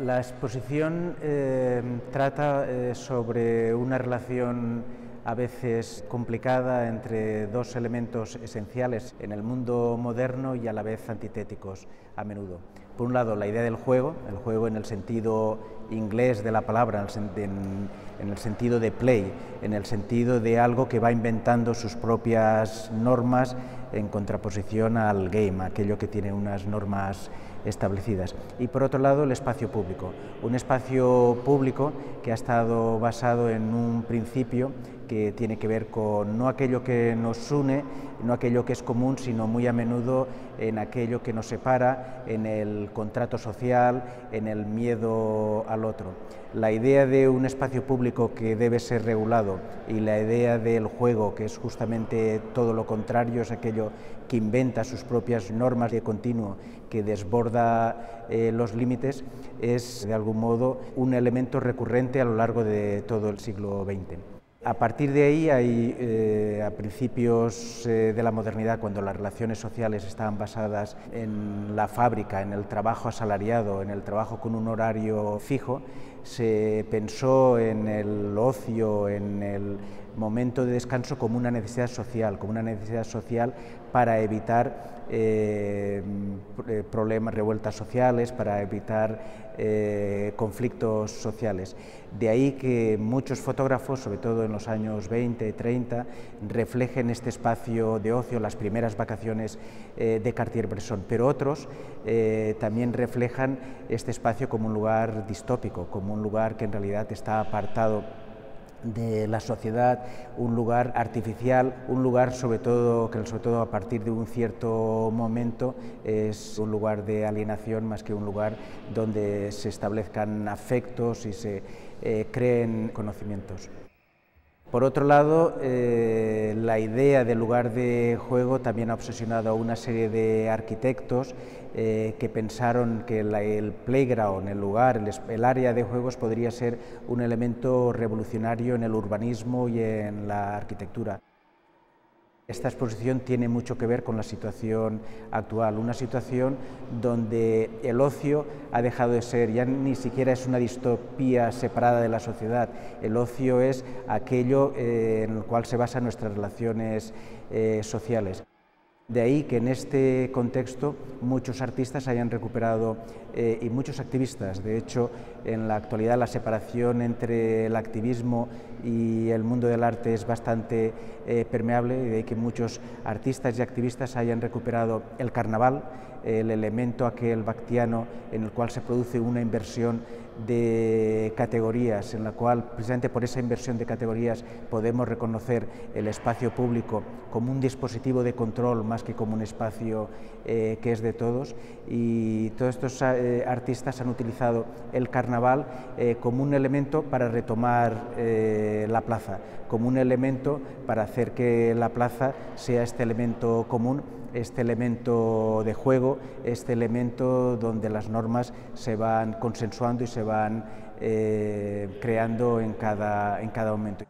La exposición eh, trata eh, sobre una relación a veces complicada entre dos elementos esenciales en el mundo moderno y a la vez antitéticos a menudo. Por un lado, la idea del juego, el juego en el sentido inglés de la palabra, en el sentido de play, en el sentido de algo que va inventando sus propias normas en contraposición al game, aquello que tiene unas normas establecidas. Y por otro lado, el espacio público, un espacio público que ha estado basado en un principio que tiene que ver con no aquello que nos une, no aquello que es común, sino muy a menudo en aquello que nos separa, en el contrato social, en el miedo al otro. La idea de un espacio público que debe ser regulado y la idea del juego, que es justamente todo lo contrario, es aquello que inventa sus propias normas de continuo, que desborda eh, los límites, es de algún modo un elemento recurrente a lo largo de todo el siglo XX. A partir de ahí, eh, a principios eh, de la modernidad, cuando las relaciones sociales estaban basadas en la fábrica, en el trabajo asalariado, en el trabajo con un horario fijo, se pensó en el ocio, en el momento de descanso como una necesidad social, como una necesidad social para evitar eh, eh, problemas, revueltas sociales, para evitar eh, conflictos sociales. De ahí que muchos fotógrafos, sobre todo en los años 20, 30, reflejen este espacio de ocio, las primeras vacaciones de Cartier-Bresson, pero otros también reflejan este espacio como un lugar distópico, como un lugar que en realidad está apartado de la sociedad, un lugar artificial, un lugar sobre todo que sobre todo a partir de un cierto momento es un lugar de alienación más que un lugar donde se establezcan afectos y se eh, creen conocimientos. Por otro lado, eh, la idea del lugar de juego también ha obsesionado a una serie de arquitectos eh, que pensaron que el playground, el lugar, el, área de juegos podría ser un elemento revolucionario en el urbanismo y en la arquitectura. Esta exposición tiene mucho que ver con la situación actual, una situación donde el ocio ha dejado de ser, ya ni siquiera es una distopía separada de la sociedad, el ocio es aquello eh, en el cual se basan nuestras relaciones eh, sociales. De ahí que en este contexto muchos artistas hayan recuperado eh, y muchos activistas. De hecho, en la actualidad la separación entre el activismo y el mundo del arte es bastante eh, permeable y de ahí que muchos artistas y activistas hayan recuperado el carnaval, el elemento aquel bactiano en el cual se produce una inversión de categorías, en la cual precisamente por esa inversión de categorías podemos reconocer el espacio público como un dispositivo de control más que como un espacio eh, que es de todos. Y todos estos eh, artistas han utilizado el carnaval eh, como un elemento para retomar la plaza, como un elemento para hacer que la plaza sea este elemento común este elemento de juego, este elemento donde las normas se van consensuando y se van eh, creando en cada, en cada momento.